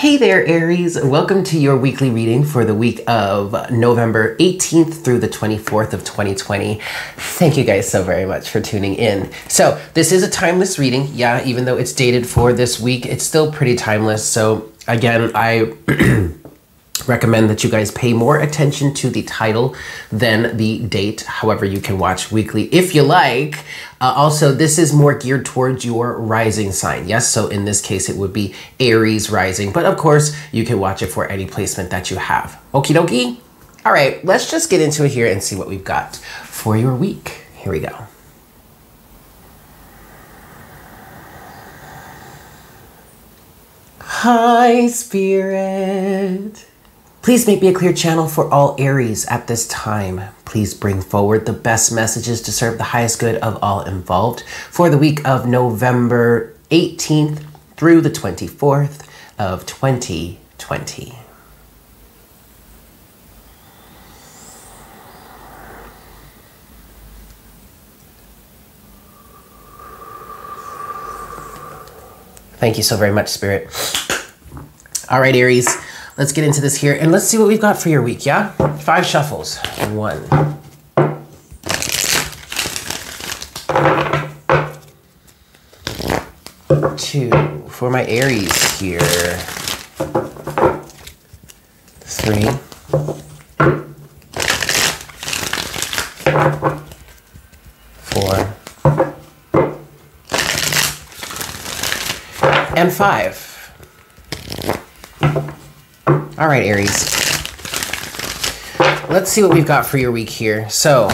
Hey there, Aries. Welcome to your weekly reading for the week of November 18th through the 24th of 2020. Thank you guys so very much for tuning in. So, this is a timeless reading. Yeah, even though it's dated for this week, it's still pretty timeless. So, again, I. recommend that you guys pay more attention to the title than the date. However, you can watch weekly if you like. Uh, also, this is more geared towards your rising sign. Yes, so in this case, it would be Aries rising. But of course, you can watch it for any placement that you have. Okie dokie? All right, let's just get into it here and see what we've got for your week. Here we go. Hi, Spirit. Please make me a clear channel for all Aries at this time. Please bring forward the best messages to serve the highest good of all involved for the week of November 18th through the 24th of 2020. Thank you so very much, Spirit. All right, Aries. Let's get into this here and let's see what we've got for your week, yeah? Five shuffles. One. Two. For my Aries here. Three. Four. And five. All right, Aries. Let's see what we've got for your week here. So,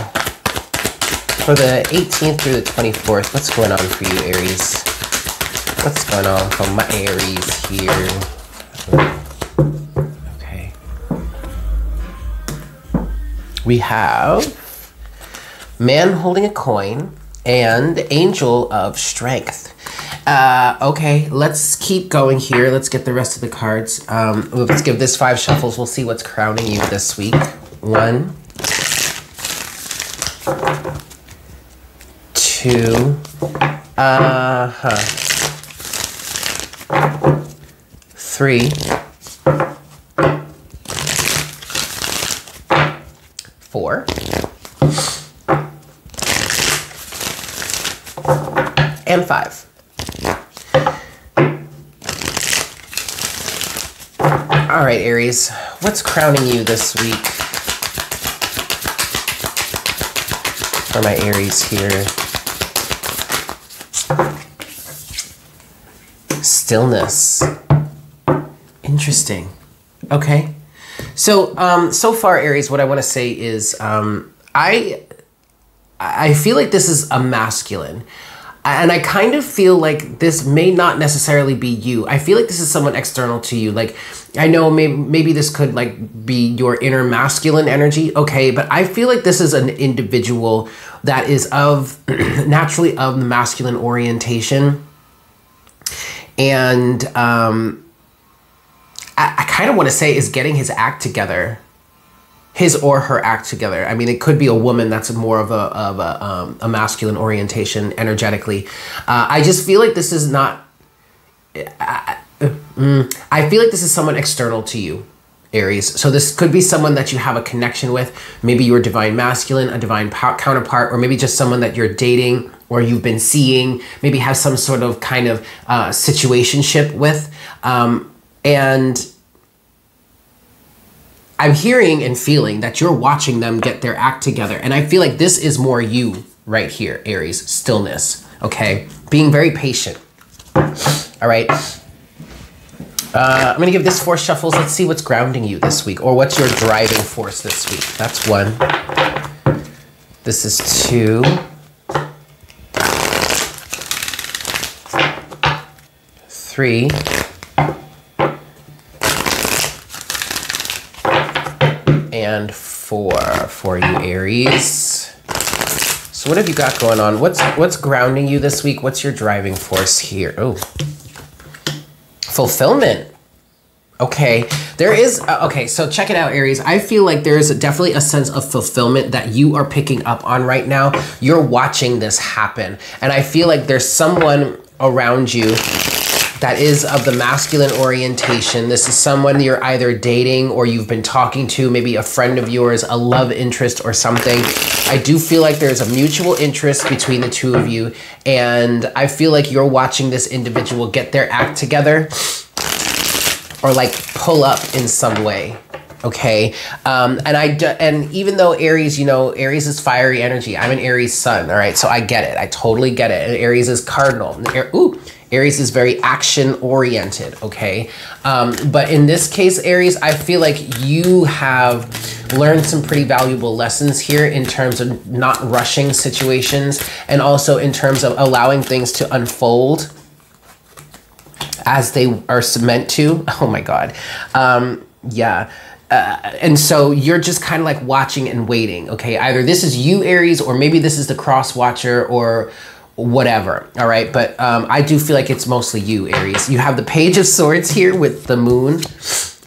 for the 18th through the 24th, what's going on for you, Aries? What's going on for my Aries here? Okay. We have man holding a coin and angel of strength. Uh, okay, let's keep going here. Let's get the rest of the cards. Um, let's give this five shuffles. We'll see what's crowning you this week. One, two, uh huh, three, four, and five. All right, Aries, what's crowning you this week? For my Aries here. Stillness. Interesting. Okay. So, um, so far, Aries, what I want to say is, um, I, I feel like this is a masculine and I kind of feel like this may not necessarily be you. I feel like this is someone external to you. Like I know maybe maybe this could like be your inner masculine energy. Okay, but I feel like this is an individual that is of naturally of the masculine orientation. And um I, I kind of want to say is getting his act together his or her act together. I mean, it could be a woman that's more of a of a, um, a masculine orientation energetically. Uh, I just feel like this is not. I, mm, I feel like this is someone external to you, Aries. So this could be someone that you have a connection with. Maybe your divine masculine, a divine counterpart, or maybe just someone that you're dating or you've been seeing. Maybe have some sort of kind of uh, situationship with, um, and I'm hearing and feeling that you're watching them get their act together. And I feel like this is more you right here, Aries. Stillness, okay? Being very patient. All right. Uh, I'm going to give this four shuffles. Let's see what's grounding you this week or what's your driving force this week. That's one. This is two. Three. and four for you, Aries. So what have you got going on? What's what's grounding you this week? What's your driving force here? Oh, fulfillment. Okay, there is, uh, okay, so check it out, Aries. I feel like there's definitely a sense of fulfillment that you are picking up on right now. You're watching this happen. And I feel like there's someone around you that is of the masculine orientation. This is someone you're either dating or you've been talking to, maybe a friend of yours, a love interest or something. I do feel like there's a mutual interest between the two of you, and I feel like you're watching this individual get their act together or like pull up in some way okay? Um, and i and even though aries you know aries is fiery energy i'm an aries sun all right? So i get it. I totally get it. And aries is cardinal. Ooh Aries is very action oriented, okay? Um, but in this case, Aries, I feel like you have learned some pretty valuable lessons here in terms of not rushing situations and also in terms of allowing things to unfold as they are meant to. Oh my God. Um, yeah. Uh, and so you're just kind of like watching and waiting, okay? Either this is you, Aries, or maybe this is the cross watcher or whatever, all right? But um, I do feel like it's mostly you, Aries. You have the Page of Swords here with the Moon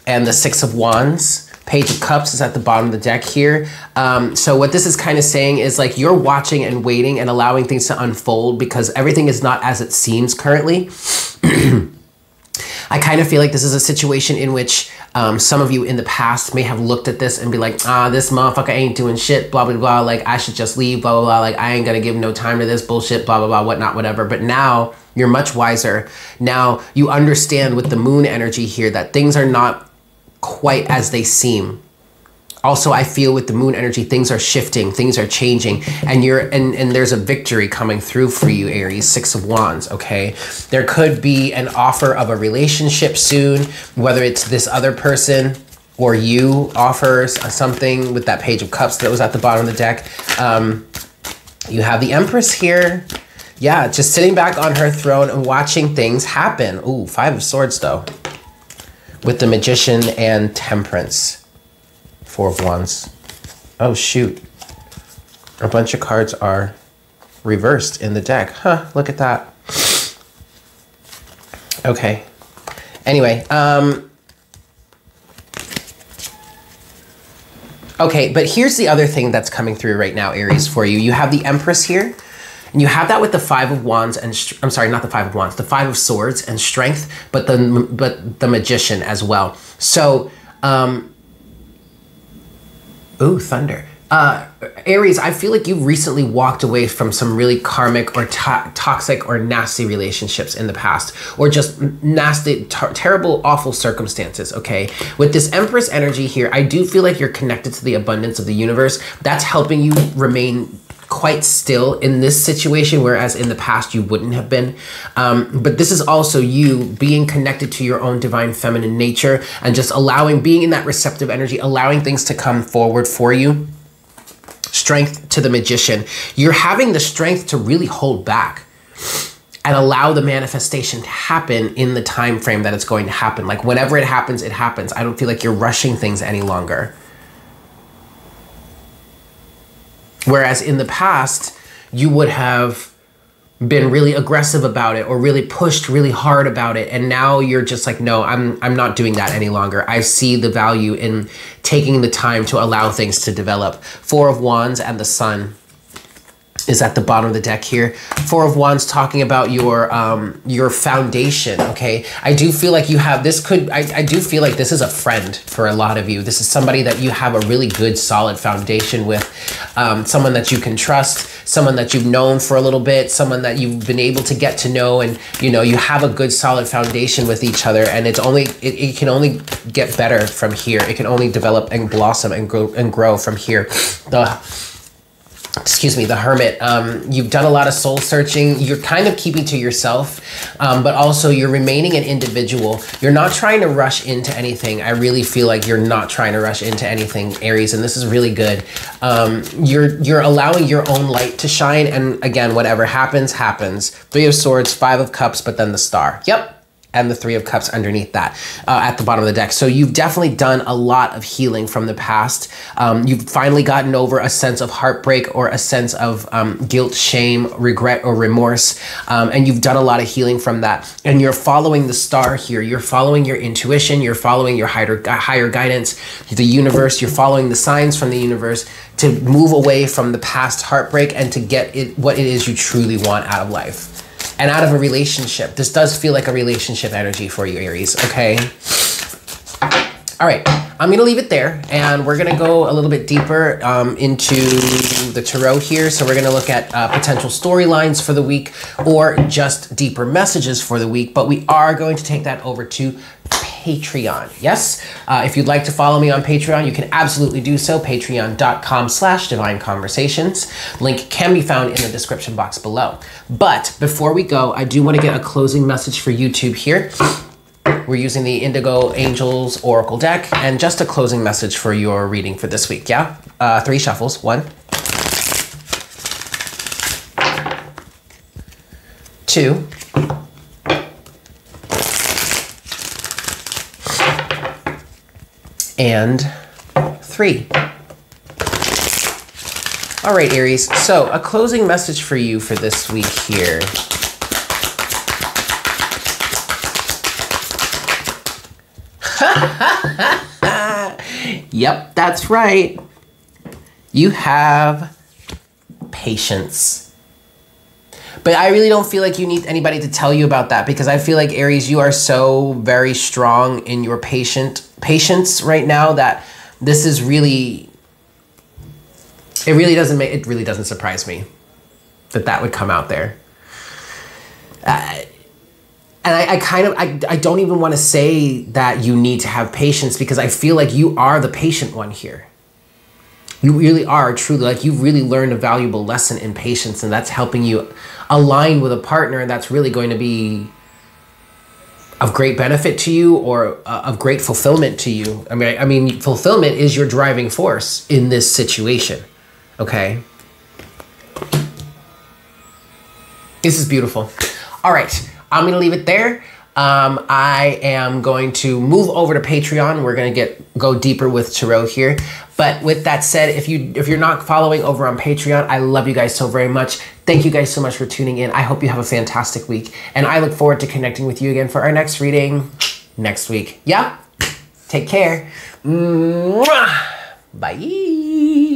and the Six of Wands. Page of Cups is at the bottom of the deck here. Um, so what this is kind of saying is like you're watching and waiting and allowing things to unfold because everything is not as it seems currently. I kind of feel like this is a situation in which um, some of you in the past may have looked at this and be like, ah, this motherfucker ain't doing shit, blah, blah, blah. Like, I should just leave, blah, blah, blah. Like, I ain't gonna give no time to this bullshit, blah, blah, blah, whatnot, whatever. But now you're much wiser. Now you understand with the moon energy here that things are not quite as they seem also i feel with the moon energy things are shifting things are changing and you're and and there's a victory coming through for you aries six of wands okay? There could be an offer of a relationship soon whether it's this other person or you offers something with that page of cups that was at the bottom of the deck. Um, you have the empress here. Yeah just sitting back on her throne and watching things happen. Ooh five of swords though with the magician and temperance Four of Wands. Oh, shoot. A bunch of cards are reversed in the deck. Huh, look at that. Okay. Anyway, um... Okay, but here's the other thing that's coming through right now, Aries, for you. You have the Empress here, and you have that with the Five of Wands and I'm sorry, not the Five of Wands, the Five of Swords and Strength, but the but the Magician as well. So um, Ooh, thunder. Uh, Aries, I feel like you recently walked away from some really karmic or to toxic or nasty relationships in the past, or just nasty, terrible, awful circumstances. Okay, with this Empress energy here, I do feel like you're connected to the abundance of the universe. That's helping you remain quite still in this situation, whereas in the past you wouldn't have been. Um, but this is also you being connected to your own divine feminine nature and just allowing, being in that receptive energy, allowing things to come forward for you. Strength to the magician. You're having the strength to really hold back and allow the manifestation to happen in the time frame that it's going to happen. Like whenever it happens, it happens. I don't feel like you're rushing things any longer. Whereas in the past, you would have been really aggressive about it or really pushed really hard about it and now you're just like no I'm I'm not doing that any longer. I see the value in taking the time to allow things to develop. 4 of wands and the sun is at the bottom of the deck here. Four of Wands talking about your um, your foundation, okay? I do feel like you have, this could, I, I do feel like this is a friend for a lot of you. This is somebody that you have a really good solid foundation with, um, someone that you can trust, someone that you've known for a little bit, someone that you've been able to get to know and, you know, you have a good solid foundation with each other and it's only, it, it can only get better from here. It can only develop and blossom and grow, and grow from here. The excuse me, the hermit, um, you've done a lot of soul searching. You're kind of keeping to yourself, um, but also you're remaining an individual. You're not trying to rush into anything. I really feel like you're not trying to rush into anything, Aries, and this is really good. Um, you're you're allowing your own light to shine, and again, whatever happens, happens. Three of Swords, Five of Cups, but then the Star. Yep, and the Three of Cups underneath that uh, at the bottom of the deck. So you've definitely done a lot of healing from the past. Um, you've finally gotten over a sense of heartbreak or a sense of um, guilt, shame, regret, or remorse. Um, and you've done a lot of healing from that. And you're following the star here. You're following your intuition. You're following your higher, higher guidance, the universe. You're following the signs from the universe to move away from the past heartbreak and to get it what it is you truly want out of life. And out of a relationship. This does feel like a relationship energy for you, Aries, okay? All right, I'm gonna leave it there and we're gonna go a little bit deeper um, into the tarot here. So we're gonna look at uh, potential storylines for the week or just deeper messages for the week, but we are going to take that over to Patreon. Yes, uh, if you'd like to follow me on Patreon, you can absolutely do so. Patreon.com slash Divine Conversations. Link can be found in the description box below. But before we go, I do want to get a closing message for YouTube here. We're using the Indigo Angels Oracle deck and just a closing message for your reading for this week. Yeah? Uh, three shuffles. One, two, and three. All right, Aries. So, a closing message for you for this week here. yep, that's right. You have patience. But I really don't feel like you need anybody to tell you about that because I feel like Aries, you are so very strong in your patient patience right now that this is really it really doesn't make it really doesn't surprise me that that would come out there. Uh, and I, I, kind of I, I don't even want to say that you need to have patience because I feel like you are the patient one here. You really are truly like you've really learned a valuable lesson in patience, and that's helping you align with a partner that's really going to be of great benefit to you or uh, of great fulfillment to you. I mean, I, I mean, fulfillment is your driving force in this situation. Okay. This is beautiful. All right. I'm to leave it there. Um, I am going to move over to Patreon. We're to get go deeper with tarot here. But with that said, if you if you're not following over on Patreon, I love you guys so very much. Thank you guys so much for tuning in. I hope you have a fantastic week, and I look forward to connecting with you again for our next reading next week. Yeah. Take care. Mwah! Bye.